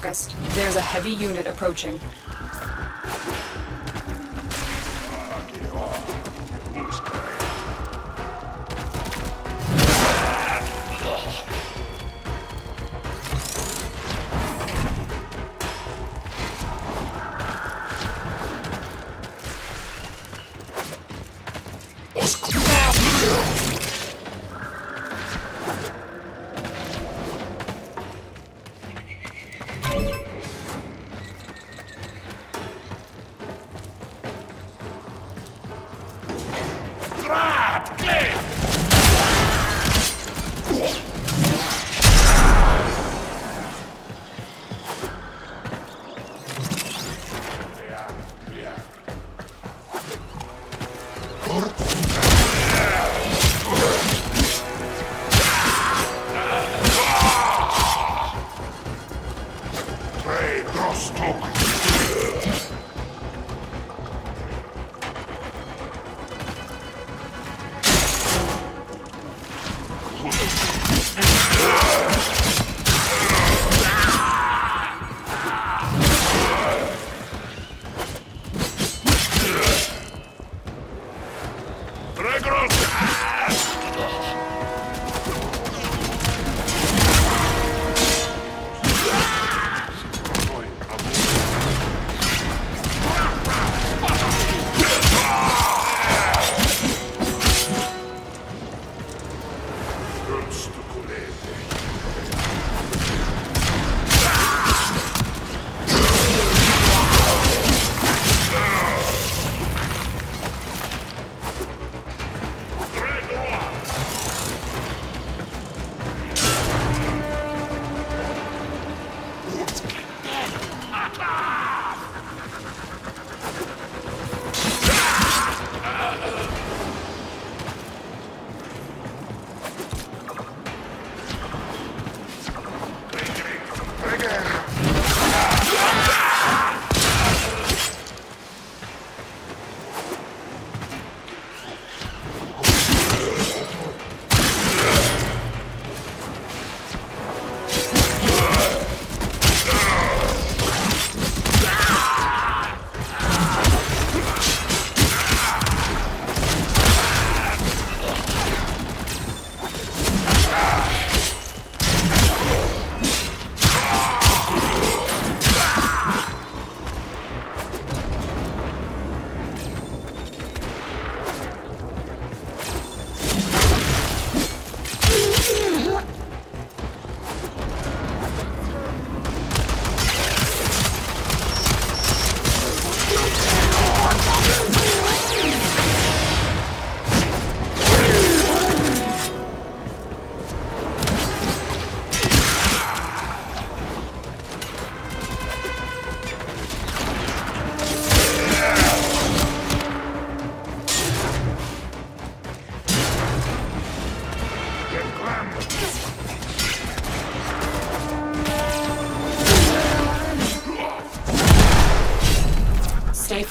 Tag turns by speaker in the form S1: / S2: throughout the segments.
S1: Focused. There's a heavy unit approaching. Stay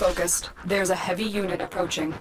S1: focused. There's a heavy unit approaching.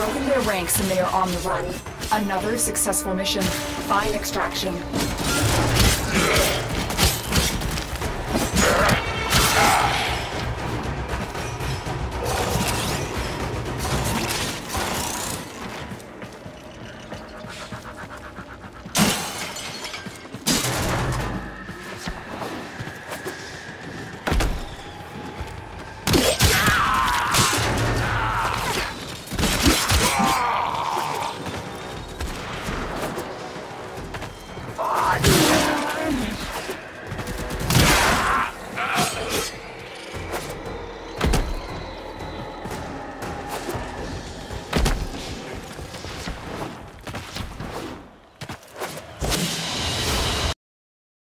S1: Broken their ranks and they are on the run. Another successful mission. Find extraction.